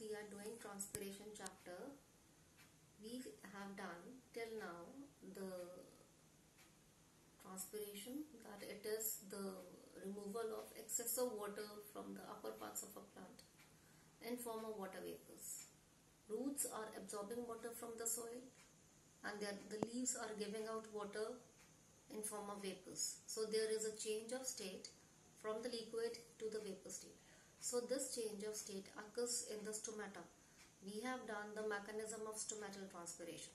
we are doing transpiration chapter we have done till now the transpiration that it is the removal of excessive water from the upper parts of a plant in form of water vapors. Roots are absorbing water from the soil and the leaves are giving out water in form of vapors. So there is a change of state from the liquid to the vapor state so this change of state occurs in the stomata. We have done the mechanism of stomatal transpiration.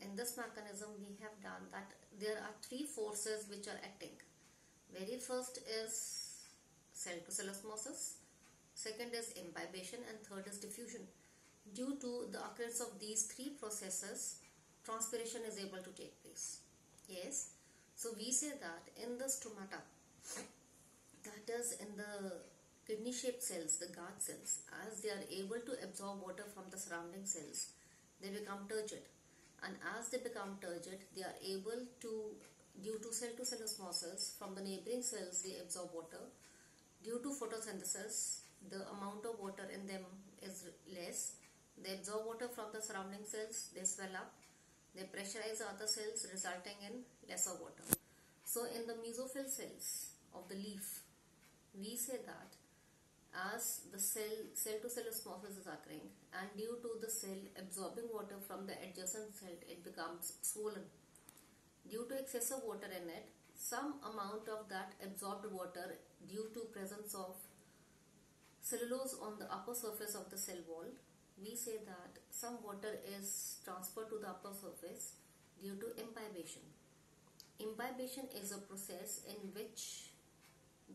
In this mechanism we have done that there are three forces which are acting. Very first is cell to cell osmosis, second is imbibition and third is diffusion. Due to the occurrence of these three processes, transpiration is able to take place. Yes. So we say that in the stomata, that is in the kidney shaped cells, the guard cells, as they are able to absorb water from the surrounding cells, they become turgid. And as they become turgid, they are able to, due to cell to cell osmosis, from the neighboring cells they absorb water. Due to photosynthesis, the amount of water in them is less. They absorb water from the surrounding cells, they swell up, they pressurize other cells resulting in lesser water. So in the mesophyll cells of the leaf, we say that as the cell cell to cell osmosis is occurring and due to the cell absorbing water from the adjacent cell it becomes swollen. Due to excessive water in it some amount of that absorbed water due to presence of cellulose on the upper surface of the cell wall we say that some water is transferred to the upper surface due to imbibition imbibition is a process in which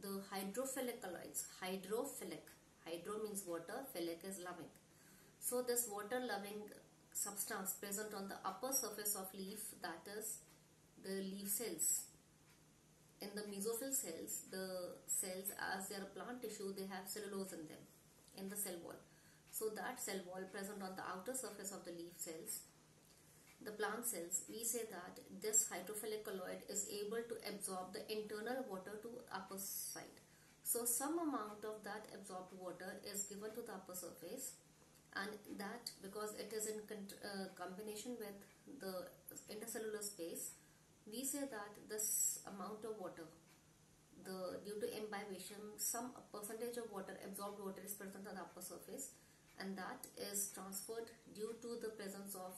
the hydrophilic colloids. Hydrophilic. Hydro means water, philic is loving. So this water loving substance present on the upper surface of leaf that is the leaf cells. In the mesophyll cells, the cells as they are plant tissue they have cellulose in them in the cell wall. So that cell wall present on the outer surface of the leaf cells the plant cells, we say that this hydrophilic colloid is able to absorb the internal water to upper side. So some amount of that absorbed water is given to the upper surface and that because it is in uh, combination with the intercellular space, we say that this amount of water, the due to imbibition, some percentage of water, absorbed water is present on the upper surface and that is transferred due to the presence of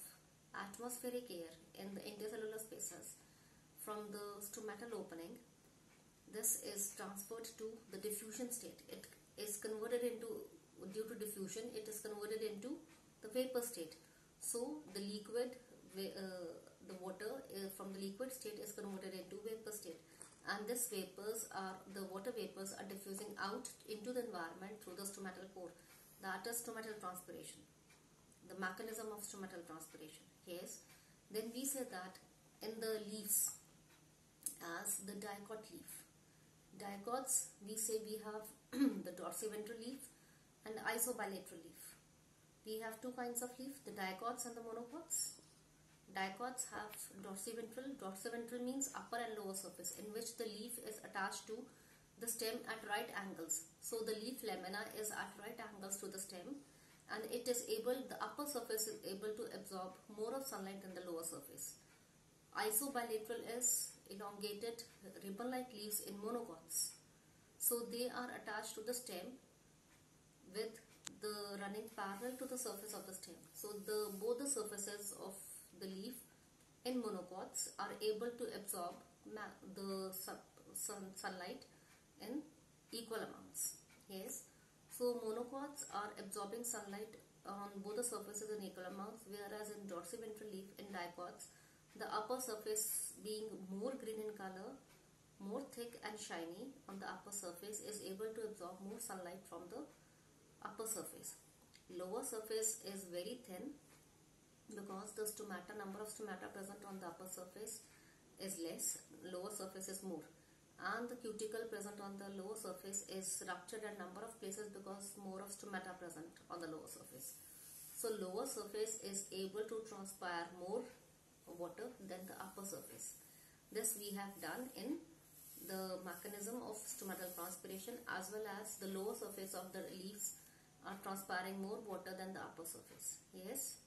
atmospheric air in the intercellular spaces from the stomatal opening. This is transferred to the diffusion state. It is converted into due to diffusion it is converted into the vapor state. So the liquid uh, the water uh, from the liquid state is converted into vapor state. And this vapors are the water vapors are diffusing out into the environment through the stomatal pore. That is stomatal transpiration the mechanism of stomatal transpiration yes? Then we say that in the leaves as the dicot leaf. Dicots we say we have the dorsiventral leaf and isobilateral leaf. We have two kinds of leaf the dicots and the monocots. Dicots have dorsiventral. Dorsiventral means upper and lower surface in which the leaf is attached to the stem at right angles. So the leaf lamina is at right angles to the stem and it is able, the upper surface is able to absorb more of sunlight than the lower surface. Isobilateral is elongated ribbon-like leaves in monocots. So they are attached to the stem with the running parallel to the surface of the stem. So the both the surfaces of the leaf in monocots are able to absorb the sun, sunlight in equal amounts. Yes. So monocots are absorbing sunlight on both the surfaces in equal amounts whereas in dorsiventral leaf in dicots the upper surface being more green in color more thick and shiny on the upper surface is able to absorb more sunlight from the upper surface. Lower surface is very thin because the stomata number of stomata present on the upper surface is less, lower surface is more and the cuticle present on the lower surface is ruptured at number of places because more of stomata present on the lower surface. So lower surface is able to transpire more water than the upper surface. This we have done in the mechanism of stomatal transpiration as well as the lower surface of the leaves are transpiring more water than the upper surface. Yes.